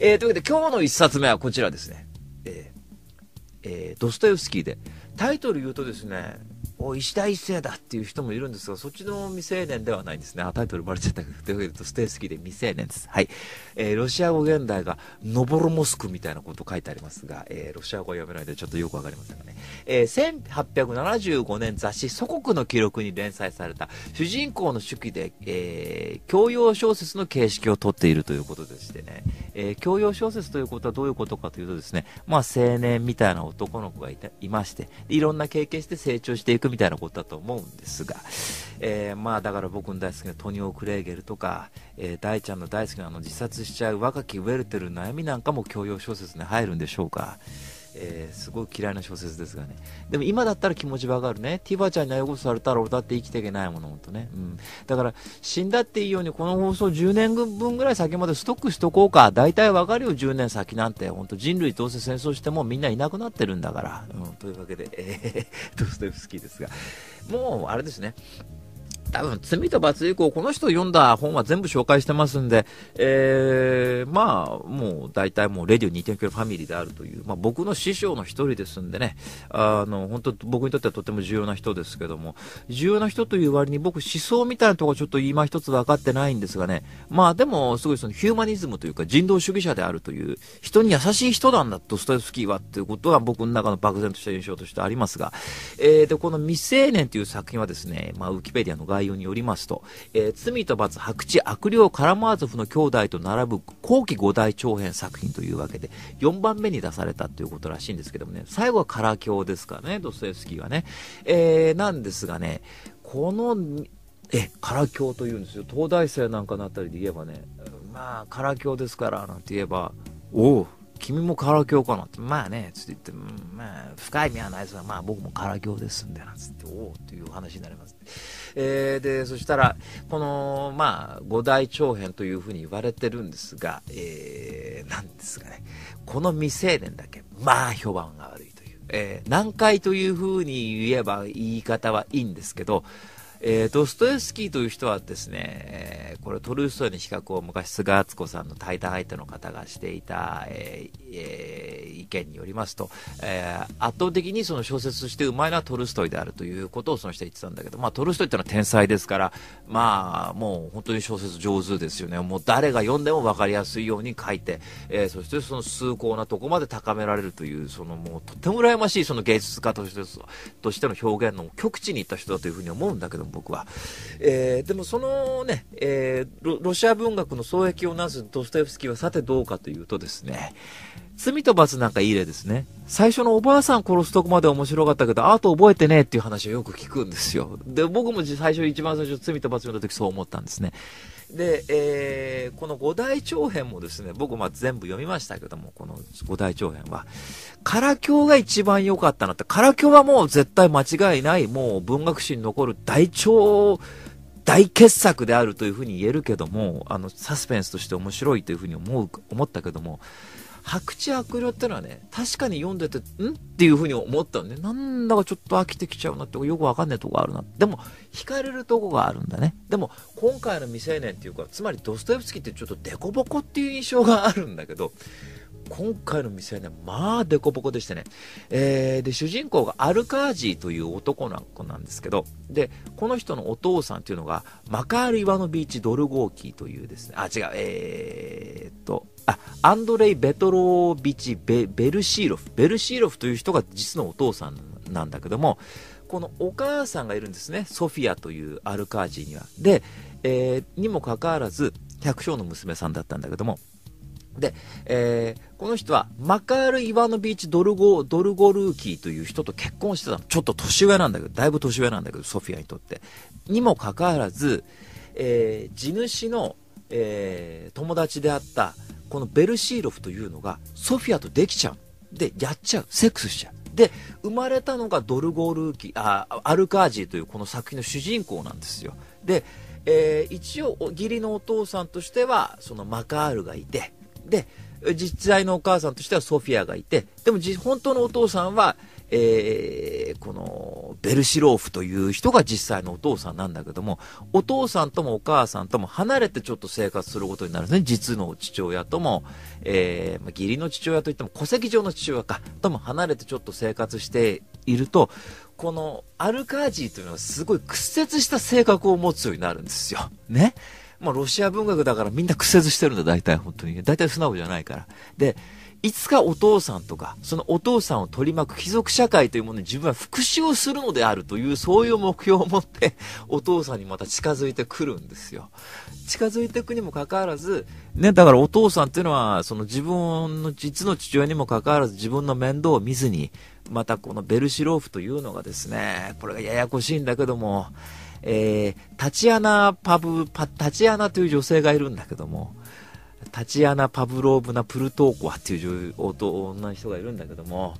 えー、というわけで今日の一冊目はこちらですね。えーえー、ドストエフスキーで、タイトル言うとですね、お石田一世だっていう人もいるんですが、そっちの未成年ではないんですね。あ、タイトルバレちゃったけど、というわけで、ステイスキーで未成年です。はい。えー、ロシア語現代がノボロモスクみたいなこと書いてありますが、えー、ロシア語は読めないでちょっとよくわかりませんがね。えー、1875年雑誌祖国の記録に連載された主人公の手記で、えー、教養小説の形式をとっているということでしてね、えー、教養小説ということはどういうことかというとですね、まあ青年みたいな男の子がいたいまして、いろんな経験して成長していくみたいなことだと思うんですが、えー、まあだから僕の大好きなトニオ・クレーゲルとか、えー、大ちゃんの大好きなあの自殺しちゃう若きウェルテルの悩みなんかも教養小説に入るんでしょうか。えー、すごい嫌いな小説ですがね。でも今だったら気持ちわかるね。ティバちゃんにああいうことされたら俺だって生きていけないもの、ほんとね。うん。だから、死んだっていいようにこの放送10年分ぐらい先までストックしとこうか。大体わかるよ、10年先なんて。ほんと人類どうせ戦争してもみんないなくなってるんだから。うん。というわけで、えー、ドストエフスキーですが。もう、あれですね。多分、罪と罰以降、この人読んだ本は全部紹介してますんで、えー、まあ、もう大体もうレディオ2.9ファミリーであるという、まあ僕の師匠の一人ですんでね、あの、本当僕にとってはとても重要な人ですけども、重要な人という割に僕思想みたいなところちょっと今一つ分かってないんですがね、まあでも、すごいそのヒューマニズムというか人道主義者であるという、人に優しい人なんだ、ドストエフスキーはっていうことは僕の中の漠然とした印象としてありますが、えー、で、この未成年という作品はですね、まあウィキペディアの概要によりますと、えー、罪と罰白地悪霊カラマーゾフの兄弟と並ぶ後期五大長編作品というわけで、4番目に出されたということらしいんですけどもね、最後はカラ教ですかね、ドスエフスキーはね。えー、なんですがね、この、え、カラ教というんですよ。東大生なんかのあたりで言えばね、まあ、カラ教ですから、なんて言えば、おう、君もカラ教かなって、まあね、つって言って、まあ、深い意味はないですが、まあ僕もカラ教ですんで、なんつって、おおっていう話になります。えー、で、そしたら、この、まあ、五大長編というふうに言われてるんですが、えー、なんですがね、この未成年だけ、まあ、評判が悪いという。えー、難解というふうに言えば言い方はいいんですけど、えー、ドストエフスキーという人はですね、えー、これトルーストイの比較を昔菅敦子さんの対談相手の方がしていた、えーえー、意見によりますと、えー、圧倒的にその小説としてうまいのはトルストイであるということをその人は言ってたんだけど、まあ、トルストイってのは天才ですから、まあ、もう本当に小説上手ですよね。もう誰が読んでも分かりやすいように書いて、えー、そしてその崇高なとこまで高められるという、そのもうとても羨ましいその芸術家としてとしての表現の極地に行った人だというふうに思うんだけど僕は。えー、でもそのね、えー、ロシア文学の創益をなすドストエフスキーはさてどうかというとですね、罪と罰なんかいい例ですね。最初のおばあさん殺すとこまで面白かったけど、あと覚えてねえっていう話をよく聞くんですよ。で、僕も最初、一番最初、罪と罰読んだ時そう思ったんですね。で、えー、この五大長編もですね、僕ま全部読みましたけども、この五大長編は、カラ教が一番良かったなって、カラ教はもう絶対間違いない、もう文学史に残る大長、大傑作であるというふうに言えるけども、あの、サスペンスとして面白いというふうに思う、思ったけども、白地悪霊ってのはね、確かに読んでて、ん？っていうふうに思ったのね。なんだかちょっと飽きてきちゃうなって、よくわかんないとこあるな。でも、惹かれるとこがあるんだね。でも、今回の未成年っていうか、つまりドストエフスキーってちょっとデコボコっていう印象があるんだけど、今回の未成年、まあ、デコボコでしてね。えー、で、主人公がアルカージーという男の子なんですけど、で、この人のお父さんっていうのが、マカール・イワノビーチ・ドルゴーキーというですね、あ、違う、えー、っと、あ、アンドレイ・ベトロービチベ・ベルシーロフ。ベルシーロフという人が実のお父さんなんだけども、このお母さんがいるんですね。ソフィアというアルカージーには。で、えー、にもかかわらず、百姓の娘さんだったんだけども、で、えー、この人はマカール・イワノビーチ・ドルゴ、ドルゴルーキーという人と結婚してたの。ちょっと年上なんだけど、だいぶ年上なんだけど、ソフィアにとって。にもかかわらず、えー、地主の、えー、友達であったこのベルシーロフというのがソフィアとできちゃう。で、やっちゃう。セックスしちゃう。で、生まれたのがドルゴールーキー、あ、アルカージーというこの作品の主人公なんですよ。で、えー、一応、義理のお父さんとしては、そのマカールがいて、で、実在のお母さんとしてはソフィアがいて、でも本当のお父さんは、えー、この、ベルシローフという人が実際のお父さんなんだけども、お父さんともお母さんとも離れてちょっと生活することになるんですね。実の父親とも、えー、義理の父親といっても戸籍上の父親か、とも離れてちょっと生活していると、このアルカージーというのはすごい屈折した性格を持つようになるんですよ。ね。まあ、ロシア文学だからみんな屈折してるんだ、大体、本当に。大体素直じゃないから。で、いつかお父さんとか、そのお父さんを取り巻く貴族社会というものに自分は復讐をするのであるという、そういう目標を持って、お父さんにまた近づいてくるんですよ。近づいていくにもかかわらず、ね、だからお父さんっていうのは、その自分の実の父親にもかかわらず自分の面倒を見ずに、またこのベルシローフというのがですね、これがややこしいんだけども、えー、タチアナ・パブ、パ、タチアナという女性がいるんだけども、タチアナ・パブローブナ・プルトーコワっていう女の人がいるんだけども、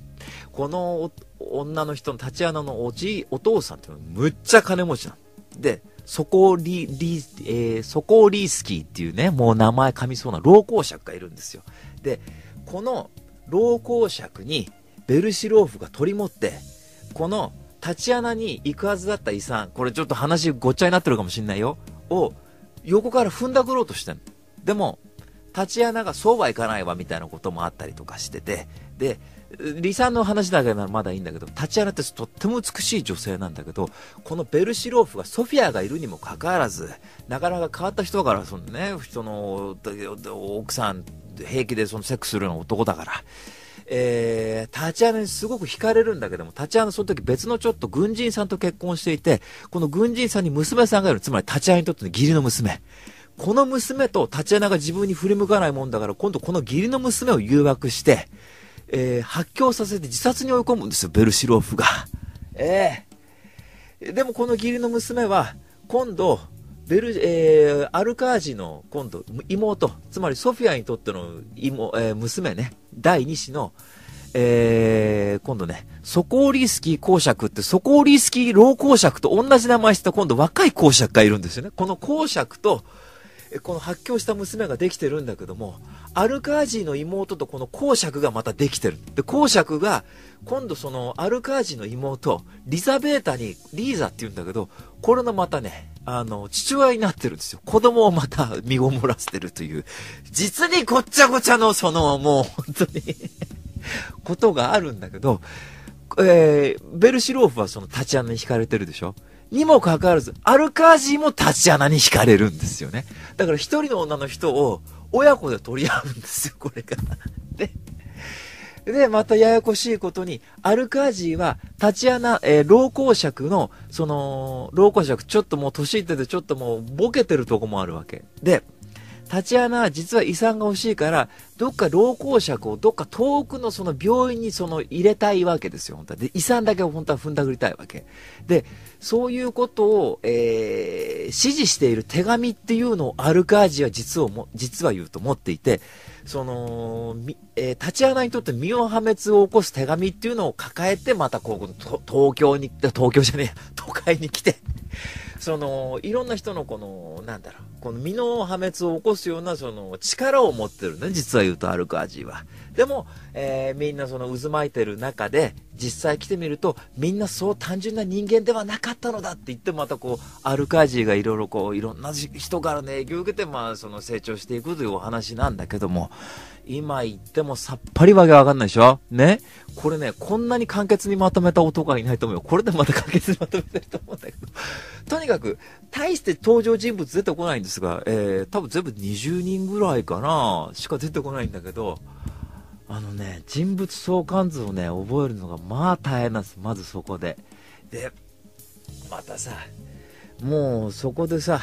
この女の人のタチアナのおじ、お父さんっていうのはむっちゃ金持ちなの。で、ソコーリ、リ、えー、ソコリースキーっていうね、もう名前噛みそうな老公爵がいるんですよ。で、この老公爵にベルシローフが取り持って、このタチアナに行くはずだった遺産、これちょっと話ごっちゃになってるかもしんないよ、を横から踏んだくろうとしてんの。でも、タチアナがそうはいかないわみたいなこともあったりとかしてて、で、離散の話だけならまだいいんだけど、タチアナってとっても美しい女性なんだけど、このベルシローフがソフィアがいるにもかかわらず、なかなか変わった人だから、そのね、人の奥さん、平気でそのセックスするような男だから、えー、タチアナにすごく惹かれるんだけども、タチアナその時別のちょっと軍人さんと結婚していて、この軍人さんに娘さんがいる、つまりタチアナにとっての義理の娘。この娘とタチアナが自分に振り向かないもんだから、今度この義理の娘を誘惑して、えー、発狂させて自殺に追い込むんですよ、ベルシローフが。ええー、でもこの義理の娘は、今度、ベル、えー、アルカージの今度、妹、つまりソフィアにとっての妹、えー、娘ね、第2子の、えー、今度ね、ソコーリースキー公爵って、ソコーリースキー老公爵と同じ名前してた今度若い公爵がいるんですよね。この公爵と、この発狂した娘ができてるんだけども、アルカージーの妹とこの公爵がまたできてる。で、公爵が、今度そのアルカージーの妹、リザベータに、リーザって言うんだけど、これのまたね、あの、父親になってるんですよ。子供をまた身ごもらせてるという、実にごっちゃごちゃの、その、もう本当にことがあるんだけど、えー、ベルシローフはその立ち穴に惹かれてるでしょにもかかわらず、アルカージーも立ち穴に惹かれるんですよね。だから一人の女の人を親子で取り合うんですよ、これが。で、で、またややこしいことに、アルカージーは、立ち穴、えー、老公爵の、その、老公爵、ちょっともう年いってて、ちょっともうボケてるとこもあるわけ。で、タチアナは実は遺産が欲しいから、どっか老公爵をどっか遠くのその病院にその入れたいわけですよ、本当は。で、遺産だけを本当は踏んだくりたいわけ。で、そういうことを、えー、指示している手紙っていうのをアルカージは実をも、実は言うと持っていて、その、えー、タチアナにとって身を破滅を起こす手紙っていうのを抱えて、またこう、東京に、東京じゃねえ、都会に来て、その、いろんな人のこの、なんだろう、この身の破滅を起こすような、その、力を持ってるね、実は言うとアルカージーは。でも、えー、みんなその渦巻いてる中で、実際来てみると、みんなそう単純な人間ではなかったのだって言って、またこう、アルカージーがいろいろこう、いろんな人からね、影響を受けて、まあ、その成長していくというお話なんだけども、今言ってもさっぱりわけわかんないでしょ？ね？これね、こんなに簡潔にまとめた男はいないと思うよ。これでまた簡潔にまとめてると思うんだけど。とにかく、大して登場人物出てこないんですが、えー、多分全部20人ぐらいかなしか出てこないんだけど、あのね、人物相関図をね、覚えるのがまあ大変なんです。まずそこで。で、またさ、もうそこでさ、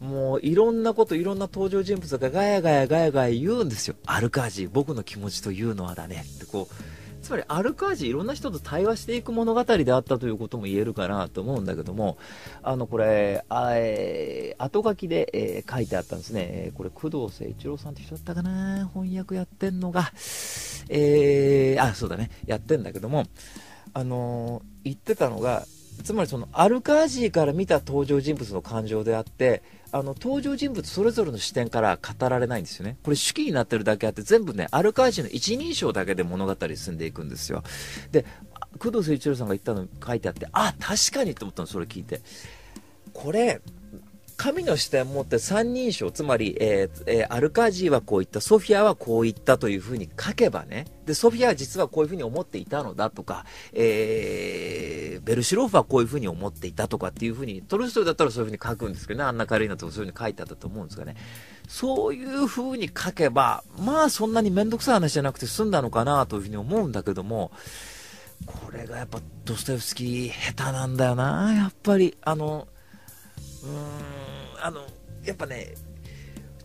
もういろんなこと、いろんな登場人物がガヤガヤガヤガヤ言うんですよ。アルカージ、僕の気持ちというのはだね。ってこう、つまりアルカージいろんな人と対話していく物語であったということも言えるかなと思うんだけども、あの、これ、あえー、後書きで、えー、書いてあったんですね。これ、工藤誠一郎さんって人だったかな？翻訳やってんのが、えー、あ、そうだね、やってんだけども、あのー、言ってたのが、つまりそのアルカージーから見た登場人物の感情であってあの登場人物それぞれの視点から語られないんですよね。これ手記になってるだけあって全部ねアルカイジの一人称だけで物語進んでいくんですよ。で工藤誠一郎さんが言ったの書いてあってあ確かにと思ったのそれ聞いて。これ神の視点を持って三人称、つまり、えーえー、アルカジーはこう言った、ソフィアはこう言ったというふうに書けばね、で、ソフィアは実はこういうふうに思っていたのだとか、えー、ベルシローフはこういうふうに思っていたとかっていうふうに、トルストイだったらそういうふうに書くんですけどね、あんな軽いなとかそういうふうに書いてあったと思うんですがね、そういうふうに書けば、まあそんなにめんどくさい話じゃなくて済んだのかなというふうに思うんだけども、これがやっぱドストエフスキー下手なんだよな、やっぱり。あの、ーん、あの、やっぱね、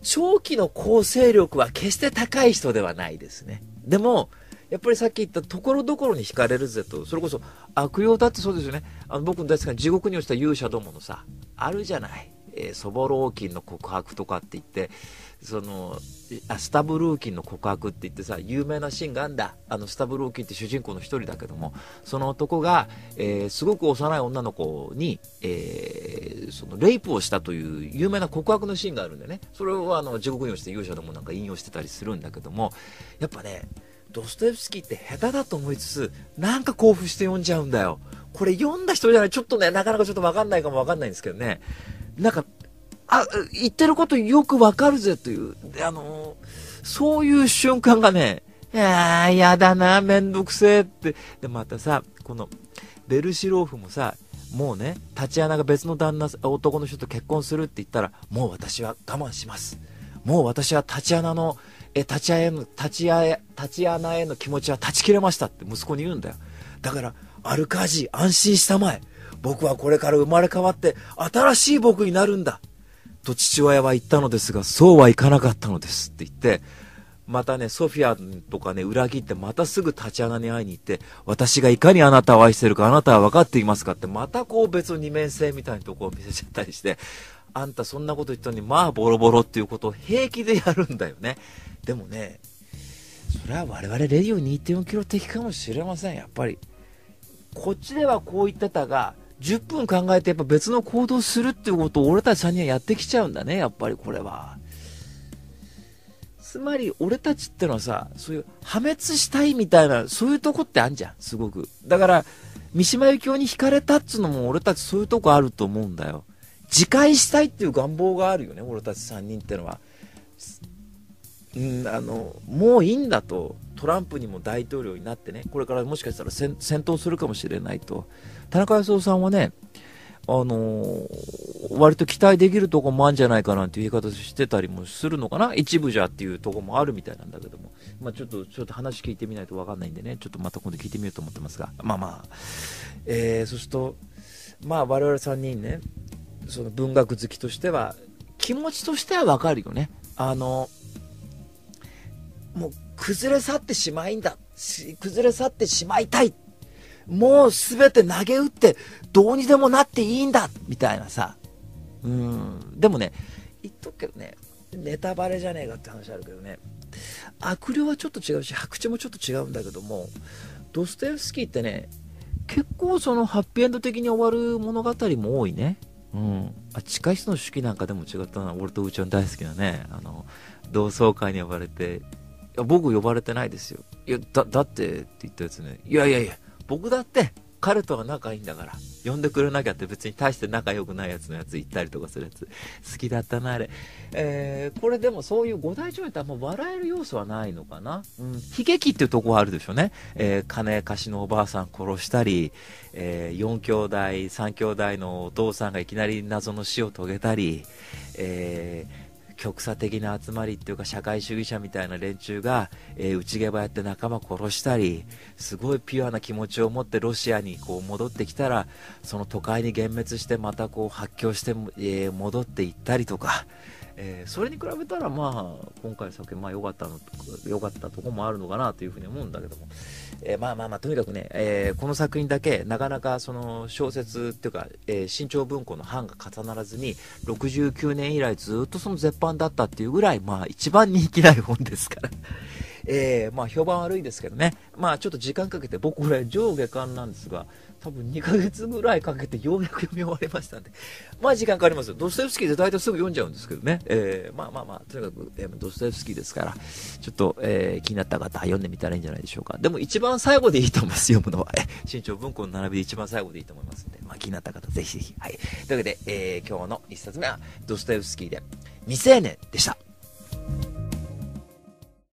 長期の構成力は決して高い人ではないですね。でも、やっぱりさっき言ったところどころに惹かれるぜと、それこそ悪用だってそうですよね。あの僕の大好きな地獄に落ちた勇者どものさ、あるじゃない。えー、ソボローキンの告白とかって言って、そのあスタブルーキンの告白って言ってさ有名なシーンがあんだあのスタブルーキンって主人公の一人だけどもその男が、えー、すごく幼い女の子に、えそのレイプをしたという有名な告白のシーンがあるんでね。それをあの地獄に落ちて勇者でもなんか引用してたりするんだけどもやっぱねドストエフスキーって下手だと思いつつなんか興奮して読んじゃうんだよ。これ読んだ人じゃないちょっとねなかなかちょっと分かんないかも分かんないんですけどね。なんかあ、言ってることよくわかるぜという、あのそういう瞬間がね、いやー、やだな、めんどくせえって。で、またさ、この、ベルシローフもさ、もうね、タチアナが別の旦那、男の人と結婚するって言ったら、もう私は我慢します。もう私はタチアナの、え、タチアへの、タチアへ、への気持ちは断ち切れましたって息子に言うんだよ。だから、アルカージ、安心したまえ。僕はこれから生まれ変わって、新しい僕になるんだ。と父親は言ったのですが、そうはいかなかったのですって言って、またね、ソフィアとかね、裏切って、またすぐ立ち穴に会いに行って、私がいかにあなたを愛してるか、あなたは分かっていますか？って、またこう別の二面性みたいなとこを見せちゃったりして、あんたそんなこと言ったのに、まあボロボロっていうことを平気でやるんだよね。でもね、それは我々レディオ2.4キロ的かもしれません、やっぱり。こっちではこう言ってたが、10分考えてやっぱ別の行動するっていうことを俺たち3人はやってきちゃうんだね、やっぱりこれは。つまり俺たちってのはさ、そういう破滅したいみたいな、そういうとこってあんじゃん、すごく。だから、三島由紀夫に惹かれたっつうのも俺たちそういうとこあると思うんだよ。自戒したいっていう願望があるよね、俺たち3人ってのは。うん、あの、もういいんだと。トランプにも大統領になってね、これからもしかしたら戦闘するかもしれないと。田中康夫さんはね、あのー、割と期待できるとこもあるんじゃないかなっていう言い方してたりもするのかな一部じゃっていうとこもあるみたいなんだけども。まあちょっと、ちょっと話聞いてみないとわかんないんでね、ちょっとまた今度聞いてみようと思ってますが。まあまあ。えー、そうすると、まあ我々3人ね、その文学好きとしては、気持ちとしてはわかるよね。あの、もう崩れ去ってしまいんだ。崩れ去ってしまいたい。もうすべて投げ打ってどうにでもなっていいんだみたいなさ。うん。でもね、言っとくけどね、ネタバレじゃねえかって話あるけどね、悪霊はちょっと違うし、白地もちょっと違うんだけども、ドストエフスキーってね、結構そのハッピーエンド的に終わる物語も多いね。うん。あ、地下室の手記なんかでも違ったな。俺とうちゃん大好きなね。あの、同窓会に呼ばれて、いや、僕呼ばれてないですよ。いや、だ、だってって言ったやつね。いやいやいや、僕だって彼とは仲いいんだから。呼んでくれなきゃって別に大して仲良くないやつのやつ行ったりとかするやつ。好きだったなあれ、えー、これでもそういう五大上演ってあんま笑える要素はないのかな、うん、悲劇っていうとこはあるでしょうね、えー、金貸しのおばあさん殺したり、えー、4兄弟3兄弟のお父さんがいきなり謎の死を遂げたり、えー極左的な集まりっていうか社会主義者みたいな連中が、えー、内毛場やって仲間殺したりすごいピュアな気持ちを持ってロシアにこう戻ってきたらその都会に幻滅してまたこう発狂して、えー、戻っていったりとか、えー、それに比べたらまあ今回の作品まあ良かったの良かったとこもあるのかなというふうに思うんだけども。えー、まあまあまあ、とにかくね、えー、この作品だけ、なかなかその小説っていうか、え、新潮文庫の版が重ならずに、69年以来ずっとその絶版だったっていうぐらい、まあ一番人気ない本ですから。えー、まあ評判悪いですけどね。まあちょっと時間かけて、僕これ上下巻なんですが、多分2ヶ月ぐらいかけてようやく読み終わりましたんで、まあ時間かかりますよ。ドストエフスキーで大体すぐ読んじゃうんですけどね。えー、まあまあまあ、とにかく、えー、ドストエフスキーですから、ちょっと、えー、気になった方読んでみたらいいんじゃないでしょうか。でも一番最後でいいと思います、読むのは。新潮文庫の並びで一番最後でいいと思いますんで、まあ気になった方、ぜひぜひ。はい。というわけで、えー、今日の一冊目は、ドストエフスキーで、未成年でした。